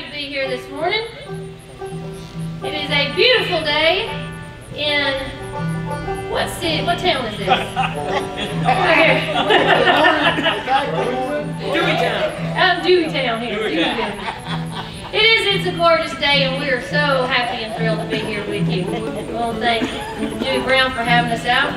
To be here this morning. It is a beautiful day in what city? What town is this? Dewey Town. Out Dewey Town here. Dewey Town. It is. It's a gorgeous day, and we are so happy and thrilled to be here with you. Well, thank Dewey Brown for having us out.